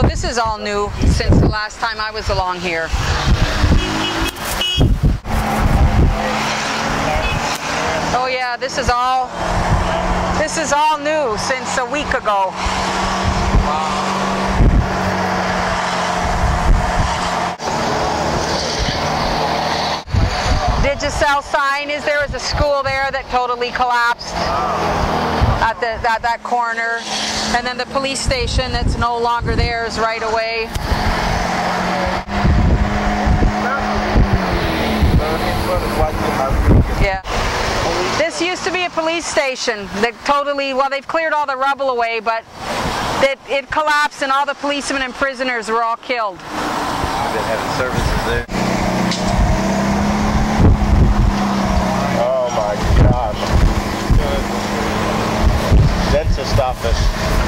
So this is all new since the last time I was along here. Oh yeah, this is all this is all new since a week ago. Digicel sign is there is a school there that totally collapsed at the at that corner. And then the police station that's no longer there is right away. Yeah. This used to be a police station that totally, well, they've cleared all the rubble away, but it, it collapsed and all the policemen and prisoners were all killed. They have services there. Oh my gosh. Dentist office.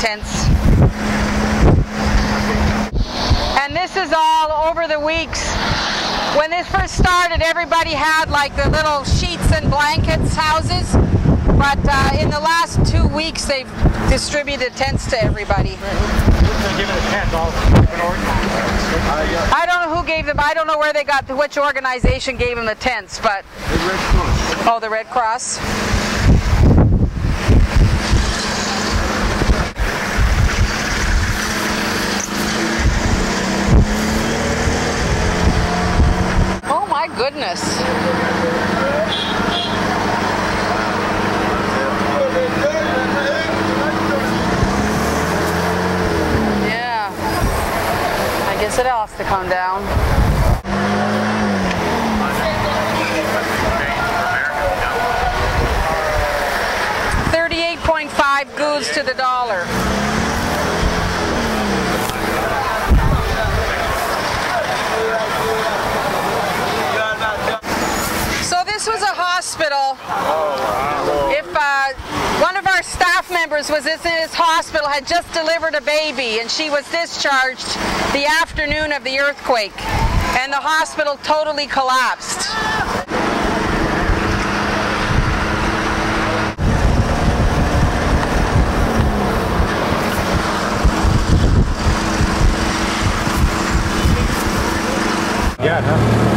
Tents. And this is all over the weeks. When this first started, everybody had like the little sheets and blankets houses. But uh, in the last two weeks, they've distributed tents to everybody. I don't know who gave them. I don't know where they got, which organization gave them the tents, but. The Red Cross. Oh my goodness. Yeah. I guess it has to come down. Thirty-eight point five gourdes to the dollar. Chambers was in his hospital, had just delivered a baby, and she was discharged the afternoon of the earthquake. And the hospital totally collapsed. Yeah.